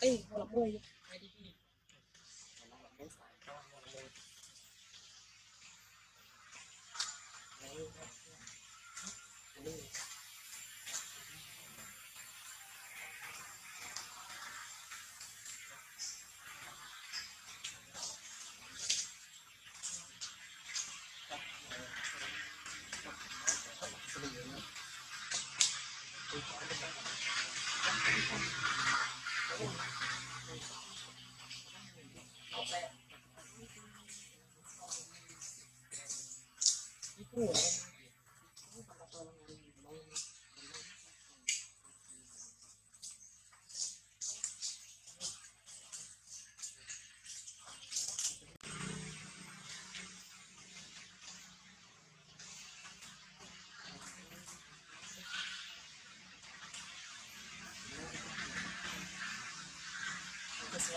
เอ้ยคนละมวยไปดี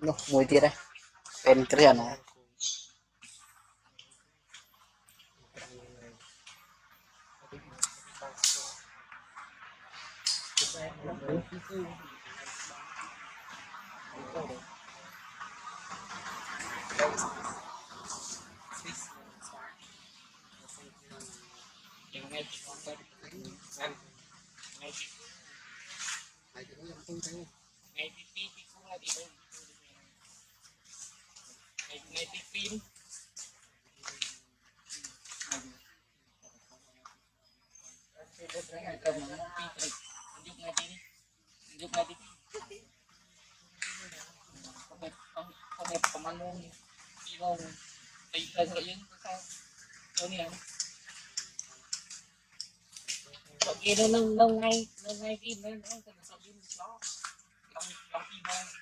No, muy tira. Entriana. Eh. pin Tunjuk nga din. Tunjuk nga din. Pamit, pamit, pamanong, ilong, ay sa yun. Ano yan? Pag-ino ng ngay, ng ngay din, ng ngay, sabi mo, lang, lang, lang,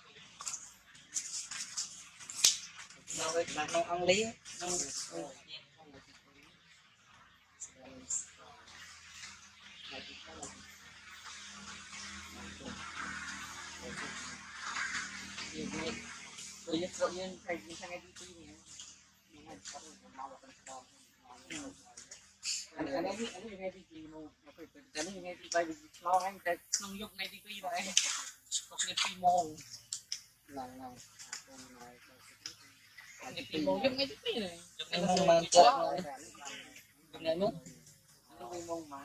mà không ăn lý không anh ấy anh ấy ngay đi gì mà anh ấy ngay đi bay đi lo anh ta không dùng ngay đi đi rồi anh còn nghe phim mồm lần lần lần lần Mo yung cho na yun eh. Yung mga mantra. Yung ano? Ano yung mong ma?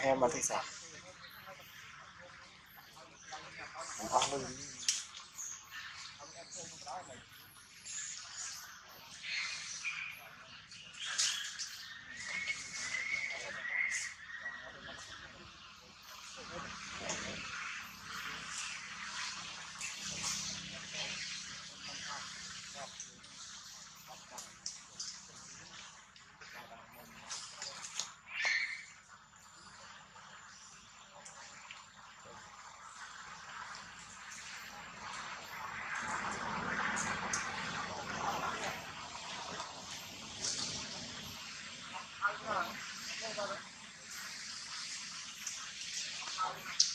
ayam masak sah ah um,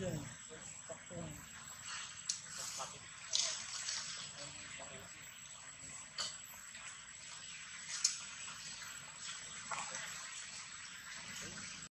về